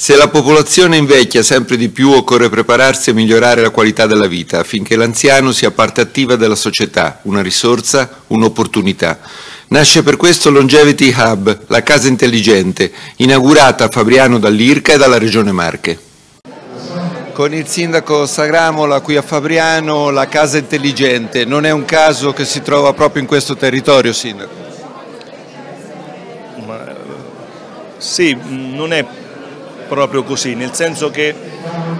Se la popolazione invecchia sempre di più occorre prepararsi a migliorare la qualità della vita affinché l'anziano sia parte attiva della società, una risorsa, un'opportunità. Nasce per questo Longevity Hub, la casa intelligente, inaugurata a Fabriano dall'IRCA e dalla Regione Marche. Con il sindaco Sagramola qui a Fabriano, la casa intelligente, non è un caso che si trova proprio in questo territorio, sindaco? Ma, sì, non è proprio così, nel senso che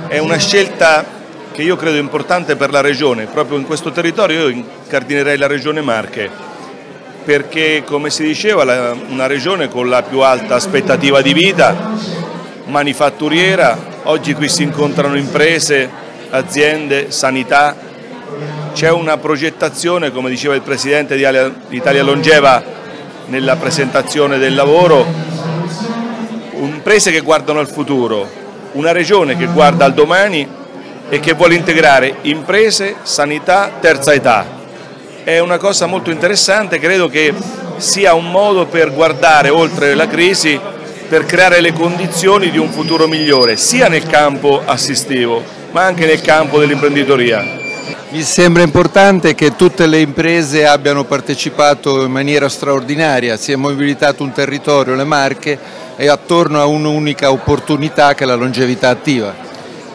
è una scelta che io credo importante per la Regione, proprio in questo territorio io incardinerei la Regione Marche, perché come si diceva una regione con la più alta aspettativa di vita, manifatturiera, oggi qui si incontrano imprese, aziende, sanità, c'è una progettazione, come diceva il Presidente di Italia Longeva nella presentazione del lavoro, imprese che guardano al futuro, una regione che guarda al domani e che vuole integrare imprese, sanità, terza età. È una cosa molto interessante, credo che sia un modo per guardare oltre la crisi, per creare le condizioni di un futuro migliore, sia nel campo assistivo, ma anche nel campo dell'imprenditoria. Mi sembra importante che tutte le imprese abbiano partecipato in maniera straordinaria, si è mobilitato un territorio, le Marche, e attorno a un'unica opportunità che è la longevità attiva.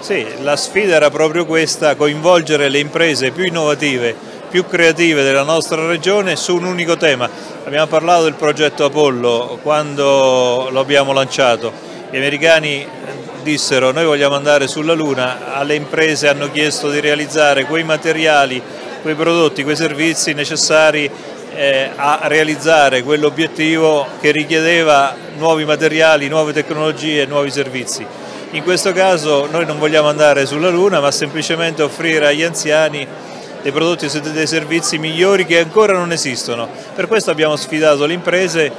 Sì, la sfida era proprio questa, coinvolgere le imprese più innovative, più creative della nostra regione su un unico tema. Abbiamo parlato del progetto Apollo quando lo abbiamo lanciato. Gli americani dissero noi vogliamo andare sulla Luna, alle imprese hanno chiesto di realizzare quei materiali, quei prodotti, quei servizi necessari eh, a realizzare quell'obiettivo che richiedeva nuovi materiali, nuove tecnologie, nuovi servizi. In questo caso noi non vogliamo andare sulla Luna ma semplicemente offrire agli anziani dei prodotti e dei servizi migliori che ancora non esistono. Per questo abbiamo sfidato le imprese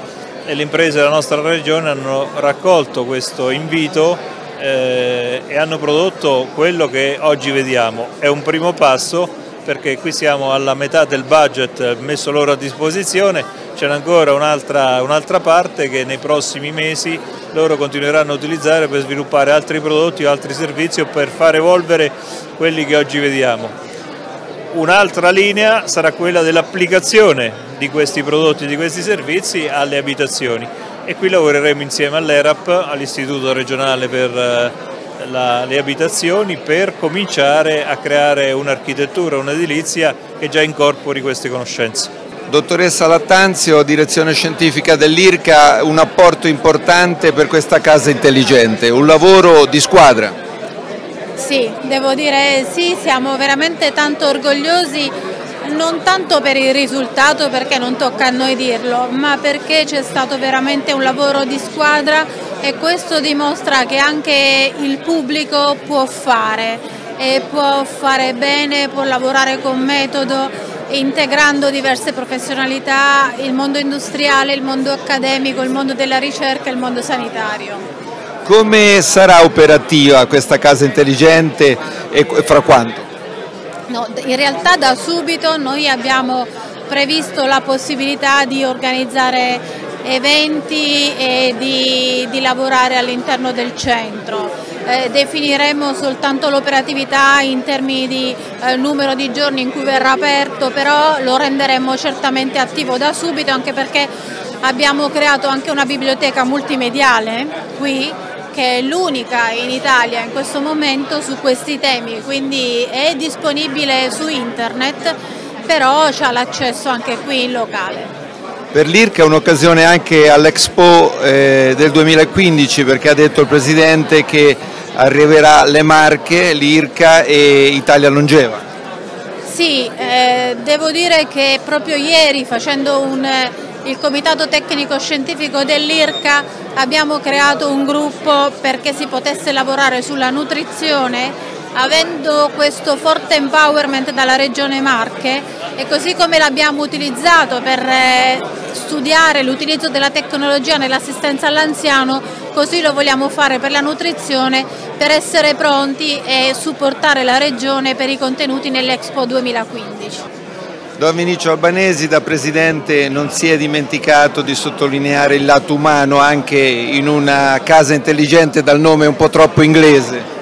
e le imprese della nostra regione hanno raccolto questo invito eh, e hanno prodotto quello che oggi vediamo. È un primo passo perché qui siamo alla metà del budget messo loro a disposizione, c'è ancora un'altra un parte che nei prossimi mesi loro continueranno a utilizzare per sviluppare altri prodotti o altri servizi o per far evolvere quelli che oggi vediamo. Un'altra linea sarà quella dell'applicazione di questi prodotti, di questi servizi alle abitazioni e qui lavoreremo insieme all'ERAP, all'Istituto regionale per eh, la, le abitazioni per cominciare a creare un'architettura, un'edilizia che già incorpori queste conoscenze. Dottoressa Lattanzio, direzione scientifica dell'IRCA, un apporto importante per questa casa intelligente, un lavoro di squadra. Sì, devo dire sì, siamo veramente tanto orgogliosi non tanto per il risultato perché non tocca a noi dirlo, ma perché c'è stato veramente un lavoro di squadra e questo dimostra che anche il pubblico può fare e può fare bene, può lavorare con metodo integrando diverse professionalità, il mondo industriale, il mondo accademico, il mondo della ricerca e il mondo sanitario. Come sarà operativa questa casa intelligente e fra quanto? No, in realtà da subito noi abbiamo previsto la possibilità di organizzare eventi e di, di lavorare all'interno del centro. Eh, definiremo soltanto l'operatività in termini di eh, numero di giorni in cui verrà aperto, però lo renderemo certamente attivo da subito anche perché abbiamo creato anche una biblioteca multimediale qui che è l'unica in Italia in questo momento su questi temi, quindi è disponibile su internet, però c'è l'accesso anche qui in locale. Per l'IRCA è un'occasione anche all'Expo eh, del 2015 perché ha detto il Presidente che arriverà le Marche, l'IRCA e Italia Longeva. Sì, eh, devo dire che proprio ieri facendo un, il Comitato Tecnico Scientifico dell'IRCA abbiamo creato un gruppo perché si potesse lavorare sulla nutrizione avendo questo forte empowerment dalla Regione Marche e così come l'abbiamo utilizzato per eh, studiare l'utilizzo della tecnologia nell'assistenza all'anziano, così lo vogliamo fare per la nutrizione per essere pronti e supportare la Regione per i contenuti nell'Expo 2015. Don Vinicio Albanesi da Presidente non si è dimenticato di sottolineare il lato umano anche in una casa intelligente dal nome un po' troppo inglese.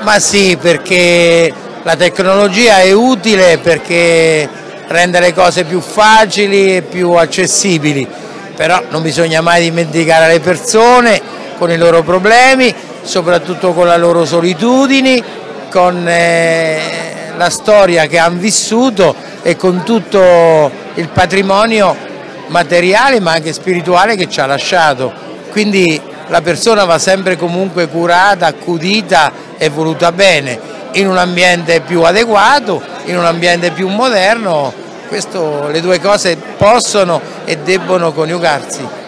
Ma sì, perché la tecnologia è utile perché rende le cose più facili e più accessibili, però non bisogna mai dimenticare le persone con i loro problemi, soprattutto con le loro solitudini, con eh, la storia che hanno vissuto e con tutto il patrimonio materiale ma anche spirituale che ci ha lasciato. Quindi la persona va sempre comunque curata, accudita e voluta bene in un ambiente più adeguato, in un ambiente più moderno, questo, le due cose possono e debbono coniugarsi.